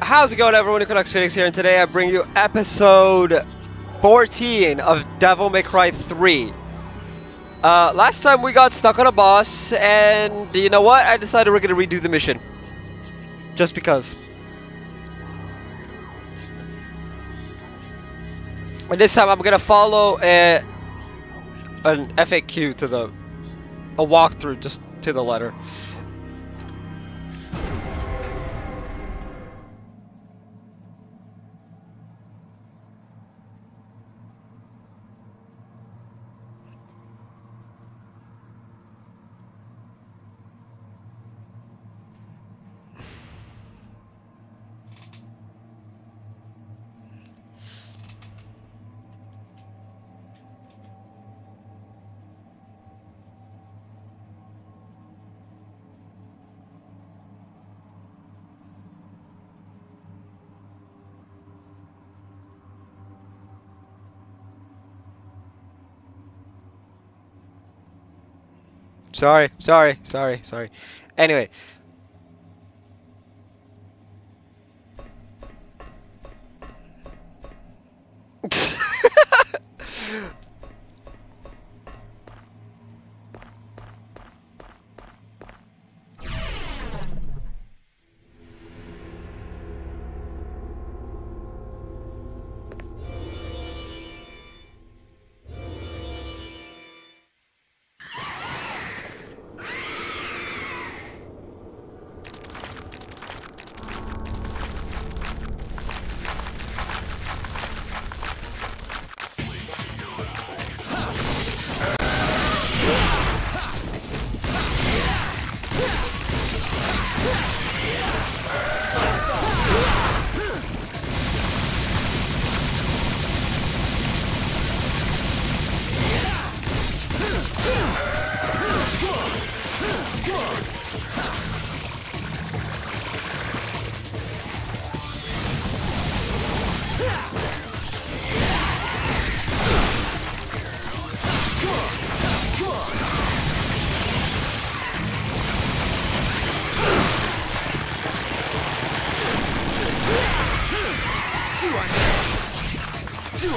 How's it going, everyone? Equinox Phoenix here, and today I bring you episode 14 of Devil May Cry 3. Uh, last time we got stuck on a boss, and you know what? I decided we're gonna redo the mission. Just because. And this time I'm gonna follow a, an FAQ to the, a walkthrough just to the letter. Sorry, sorry, sorry, sorry. Anyway.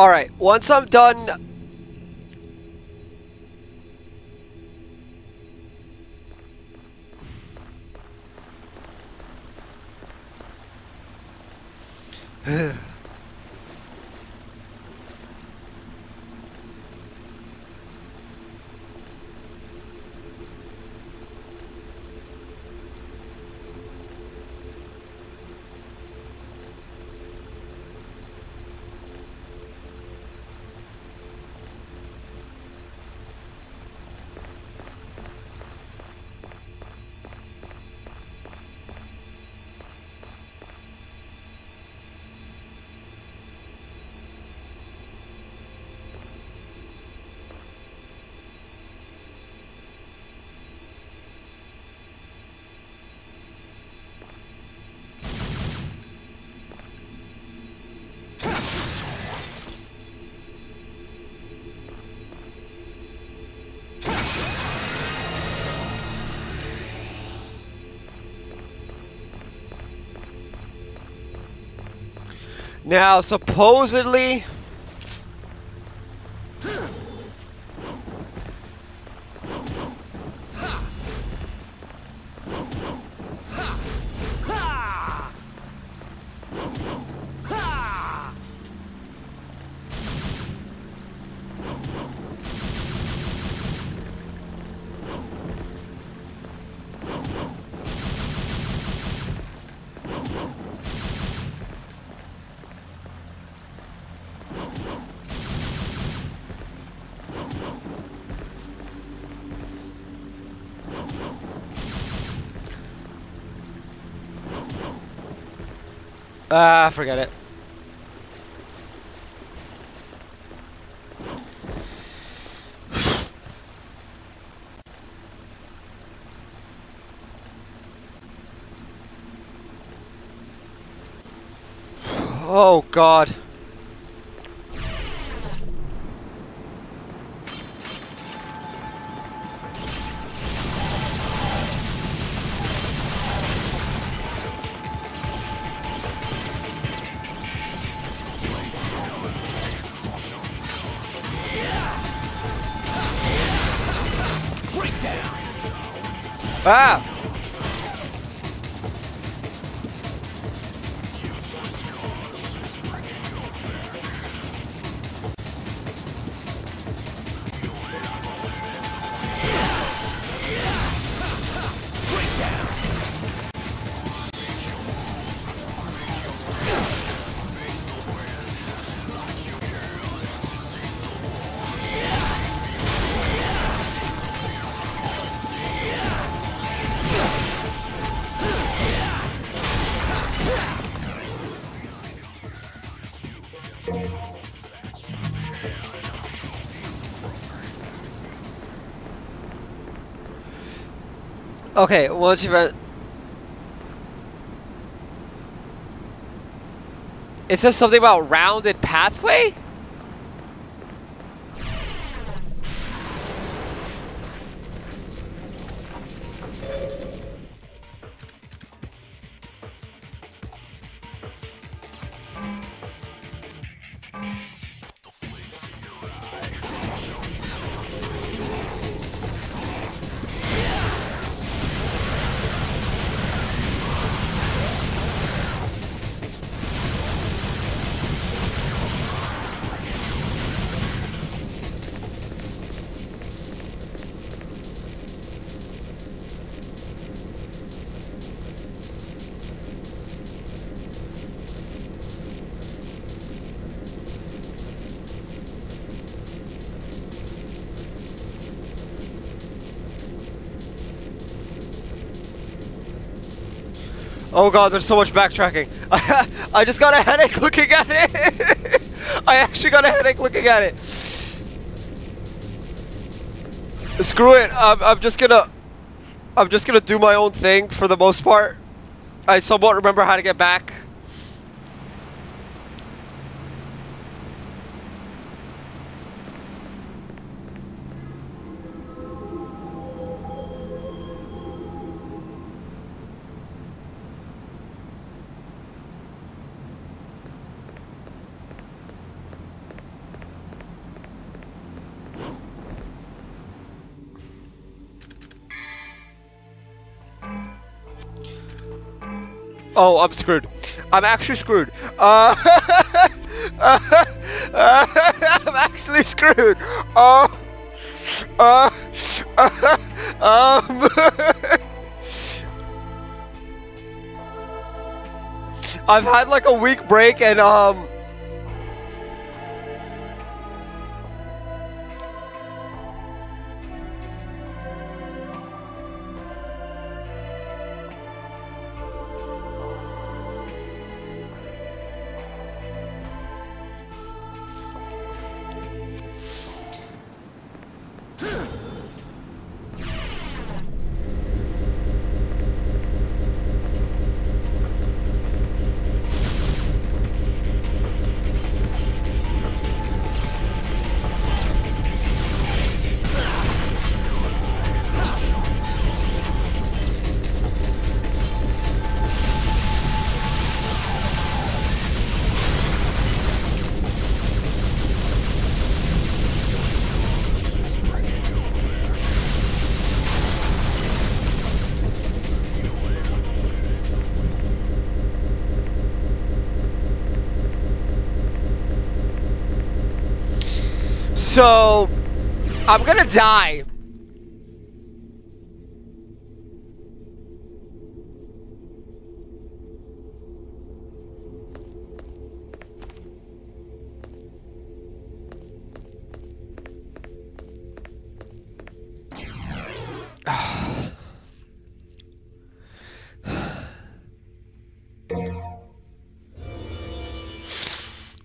Alright, once I'm done... Now, supposedly... forget it. Oh god. Ah! Okay, once you've read... It says something about rounded pathway? Oh god, there's so much backtracking. I just got a headache looking at it. I actually got a headache looking at it. Screw it. I'm, I'm just gonna... I'm just gonna do my own thing for the most part. I somewhat remember how to get back. Oh, I'm screwed. I'm actually screwed. Uh, I'm actually screwed. Oh. Uh, uh, um. I've had like a week break and um. So, I'm gonna die.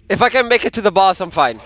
If I can make it to the boss, I'm fine.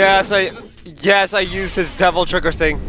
Yes, I yes, I used his devil trigger thing.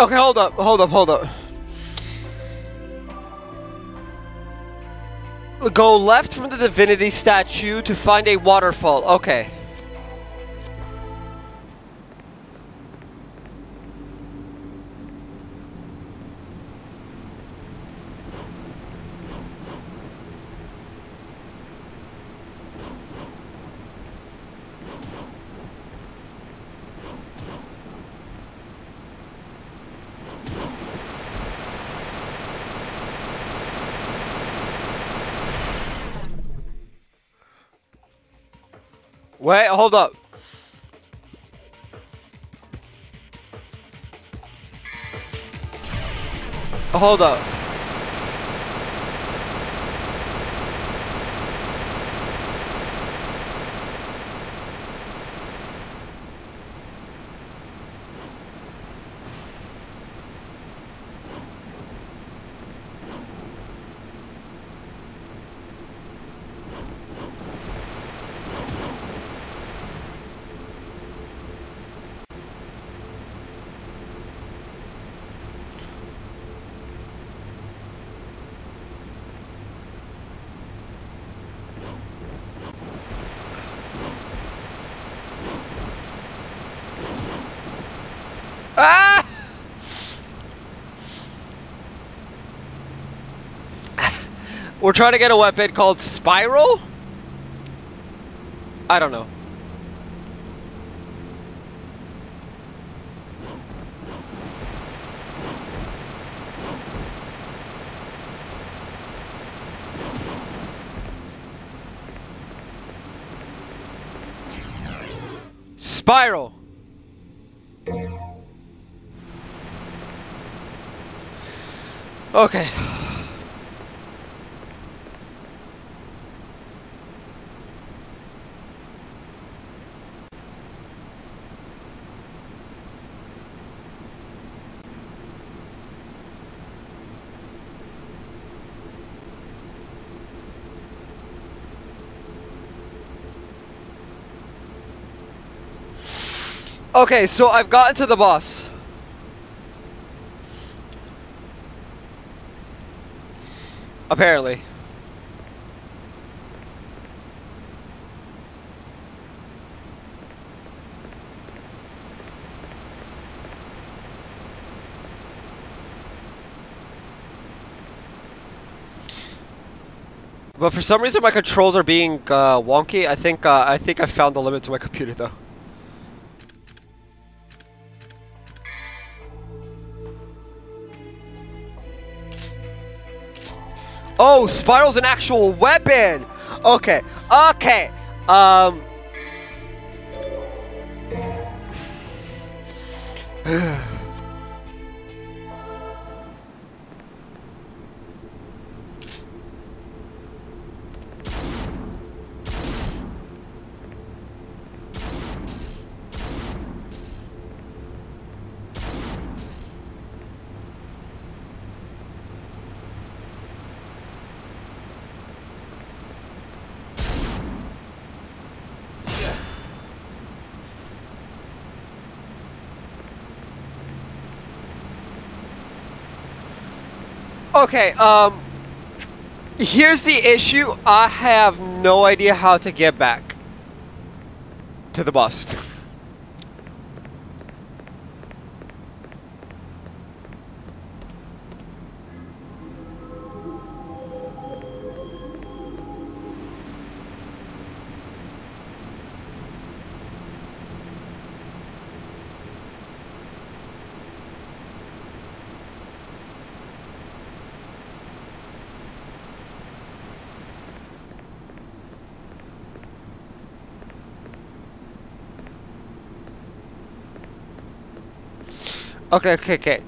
Okay, hold up, hold up, hold up. Go left from the divinity statue to find a waterfall. Okay. Wait, hold up. Hold up. We're trying to get a weapon called Spiral? I don't know. Spiral. Okay. Okay, so I've gotten to the boss. Apparently. But for some reason my controls are being uh, wonky. I think uh, I think I found the limit to my computer though. Oh, Spiral's an actual weapon! Okay, okay. Um... Okay, um... Here's the issue. I have no idea how to get back to the bus. Okay, okay, okay.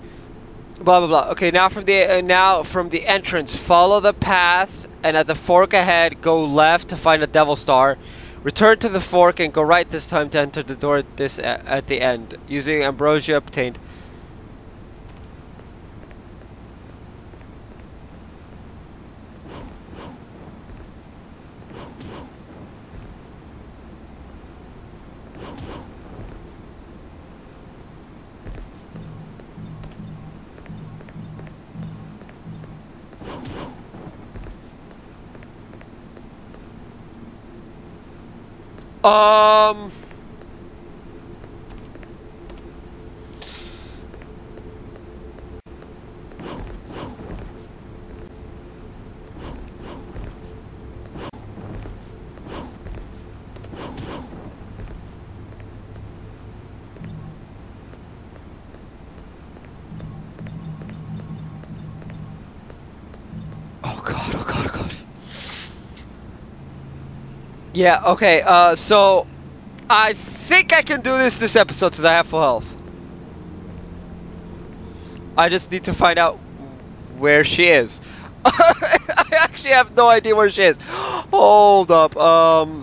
Blah blah blah. Okay, now from the uh, now from the entrance, follow the path, and at the fork ahead, go left to find a devil star. Return to the fork and go right this time to enter the door at this at the end using ambrosia obtained. Um. Oh god, oh god, oh god. Yeah, okay, uh, so I think I can do this this episode since I have full health. I just need to find out where she is. I actually have no idea where she is. Hold up, um...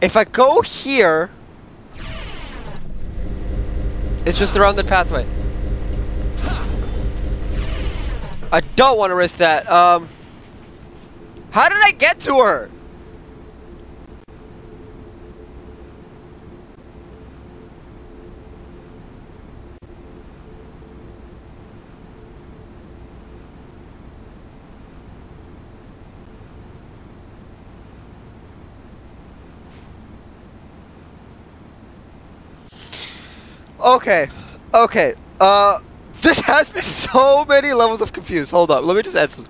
If I go here, it's just around the pathway. I don't want to risk that. Um, how did I get to her? Okay, okay. Uh, this has been so many levels of confused. Hold up, let me just add some.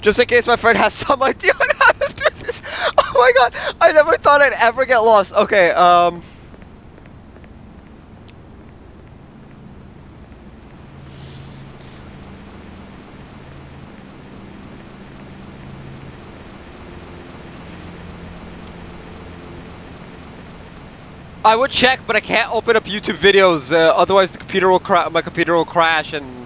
Just in case my friend has some idea on how to do this. Oh my god, I never thought I'd ever get lost. Okay, um... I would check, but I can't open up YouTube videos. Uh, otherwise, the computer will cra my computer will crash and.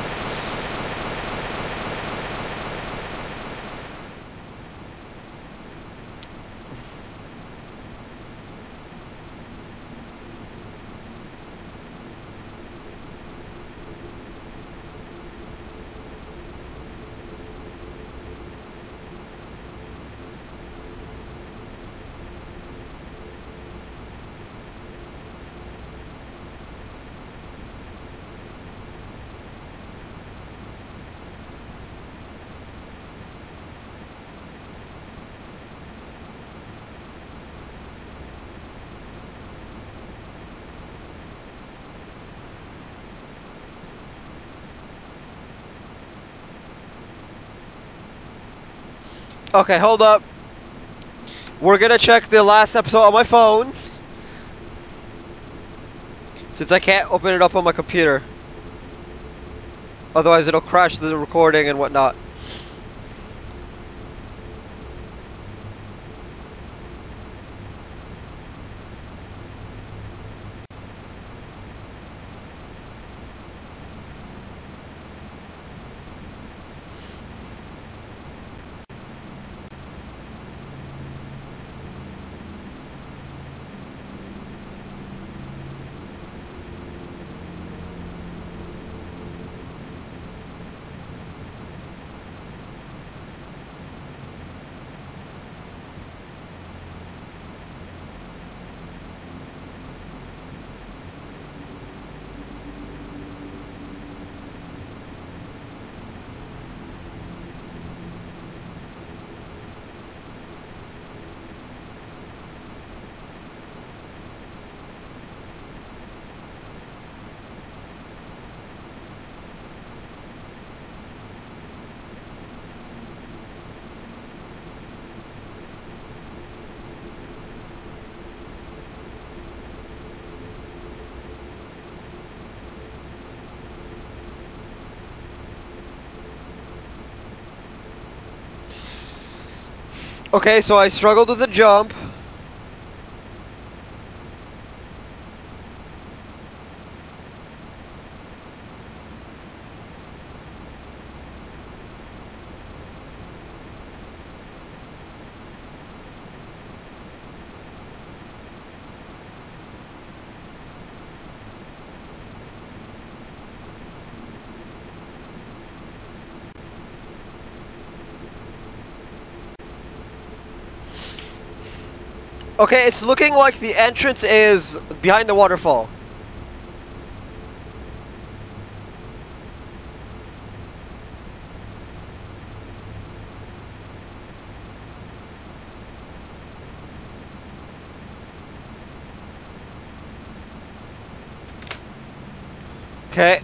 Okay, hold up. We're gonna check the last episode on my phone. Since I can't open it up on my computer. Otherwise it'll crash the recording and whatnot. Okay, so I struggled with the jump. Okay, it's looking like the entrance is behind the waterfall. Okay.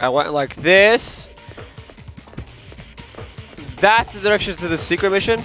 I went like this. That's the direction to the secret mission.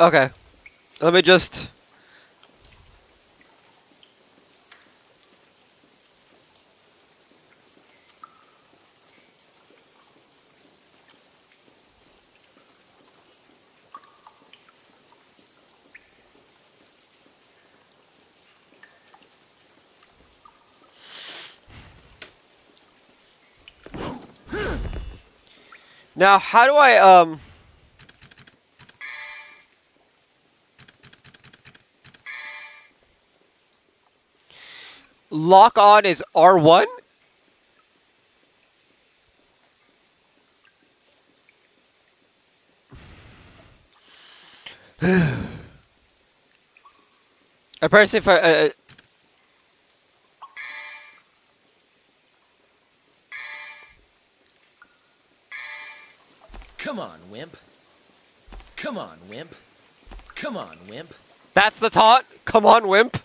Okay. Let me just. Now, how do I, um... Lock on is R1? Apparently, if I, uh, Come on, wimp. Come on, wimp. Come on, wimp. that's the taunt? Come on, wimp.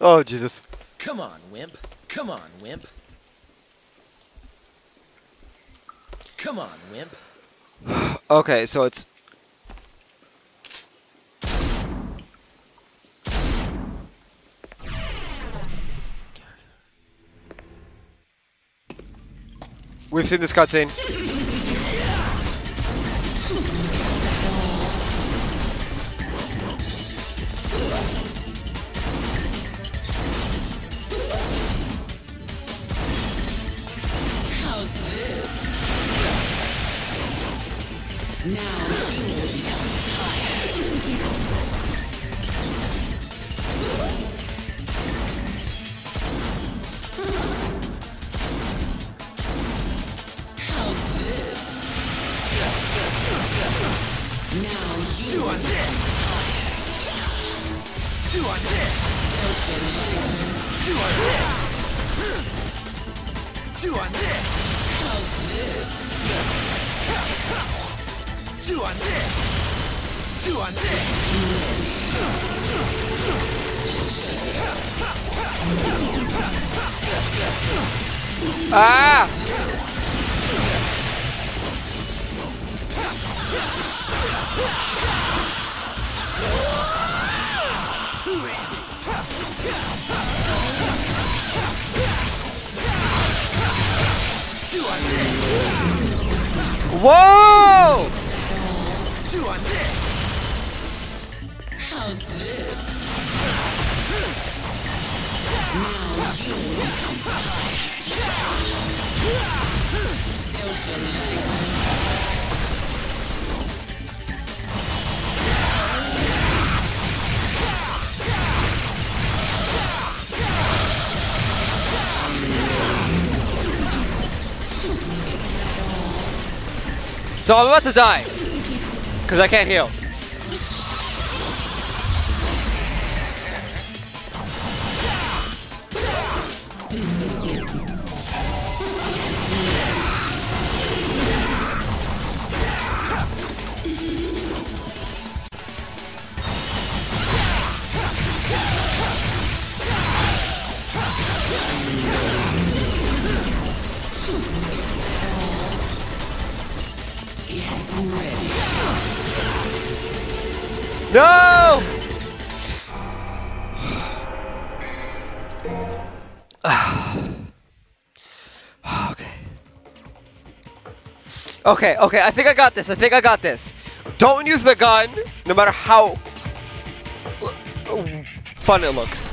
Oh, Jesus. Come on, wimp. Come on, wimp. Come on, wimp. Okay, so it's... We've seen this cutscene. Now you will become tired. Isn't this? Do on this how's this? You will become How's this? Ah! Whoa! How's this? Now you will. Don't you like? So I'm about to die. Because I can't heal. Okay, okay, I think I got this. I think I got this. Don't use the gun, no matter how fun it looks.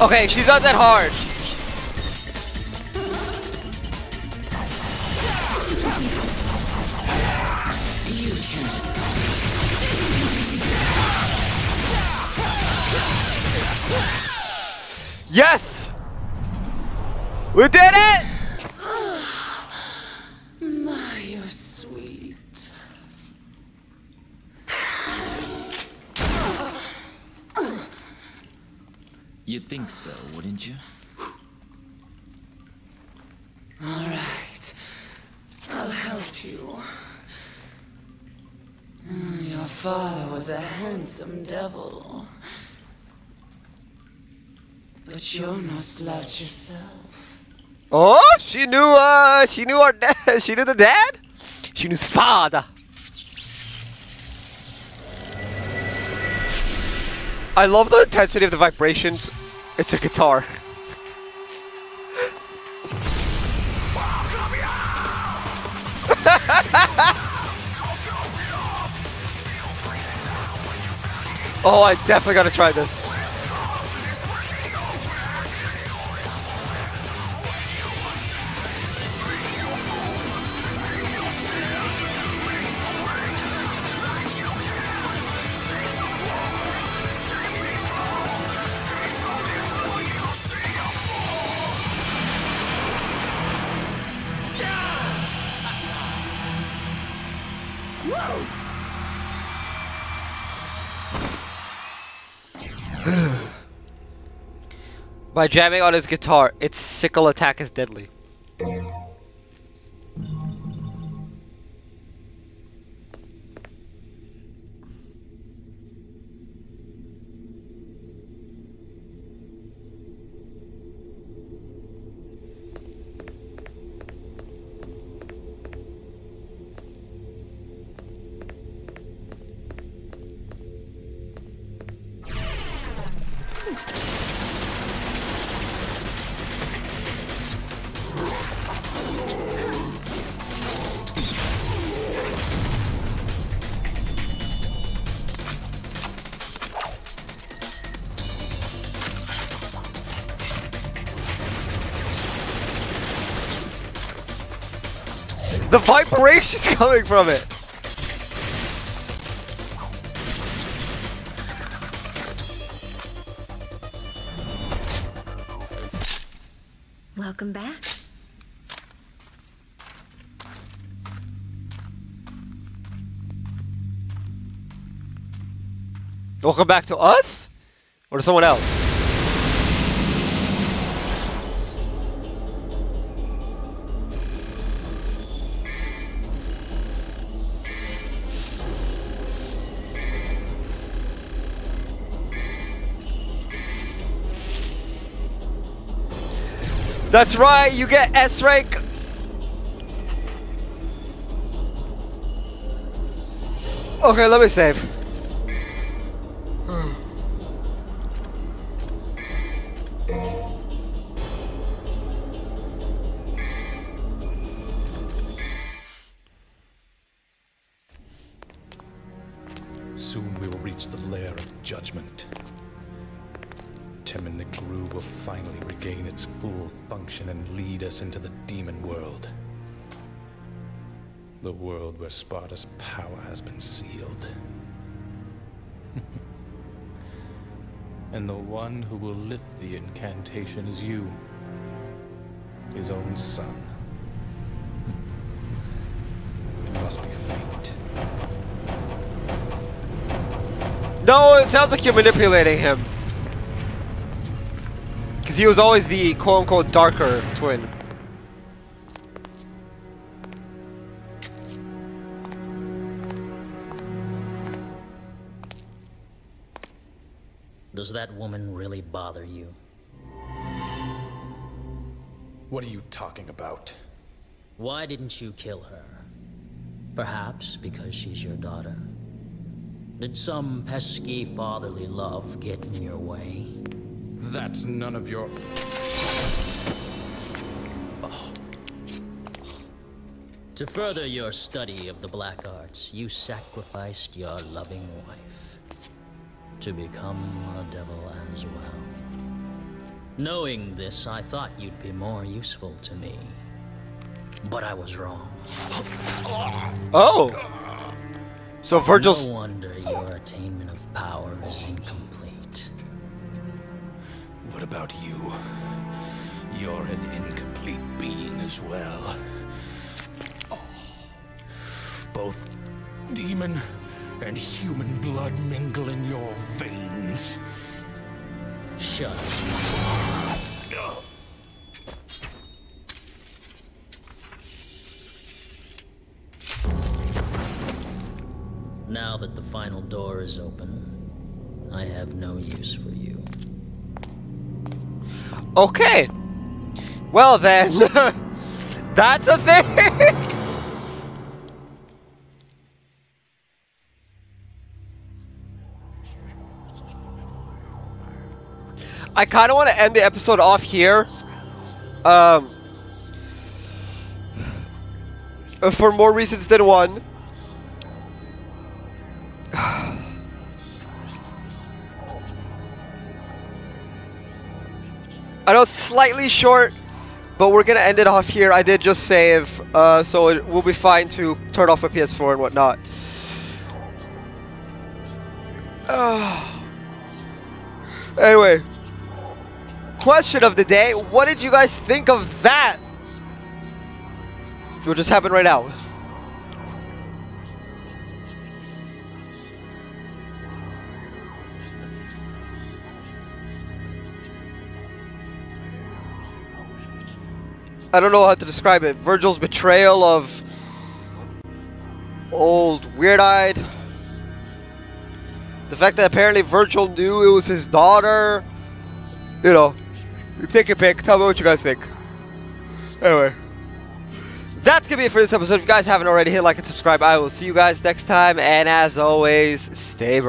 Okay, she's not that hard. Yes! We did it! My, you're sweet. You'd think so, wouldn't you? All right. I'll help you. Mm, Your father a handsome devil. But you're no slouch yourself. Oh, she knew. Uh, she knew our dad. She knew the dad. She knew Sparda. I love the intensity of the vibrations. It's a guitar. Oh, I definitely gotta try this. By jamming on his guitar, its sickle attack is deadly. The vibrations coming from it. Welcome back. Welcome back to us? Or to someone else? That's right, you get S rank. Okay, let me save. Temen-ni-gru will finally regain its full function and lead us into the demon world. The world where Sparda's power has been sealed. and the one who will lift the incantation is you, his own son. It must be fate. No, it sounds like you're manipulating him. Because he was always the quote unquote darker twin. Does that woman really bother you? What are you talking about? Why didn't you kill her? Perhaps because she's your daughter. Did some pesky fatherly love get in your way? That's none of your. To further your study of the black arts, you sacrificed your loving wife to become a devil as well. Knowing this, I thought you'd be more useful to me. But I was wrong. Oh! So Virgil's No wonder your attainment of power is incomplete. What about you? You're an incomplete being as well. Oh. Both demon and human blood mingle in your veins. Shut up. Now that the final door is open, I have no use for you. Okay. Well then, that's a thing. I kind of want to end the episode off here. Um, for more reasons than one. I know it's slightly short, but we're gonna end it off here. I did just save, uh, so it will be fine to turn off a PS4 and whatnot. anyway, question of the day: What did you guys think of that? What just happened right now? I don't know how to describe it. Virgil's betrayal of old Weird Eyed. The fact that apparently Virgil knew it was his daughter. You know, you take your pick. Tell me what you guys think. Anyway, that's gonna be it for this episode. If you guys haven't already, hit like and subscribe. I will see you guys next time. And as always, stay bright.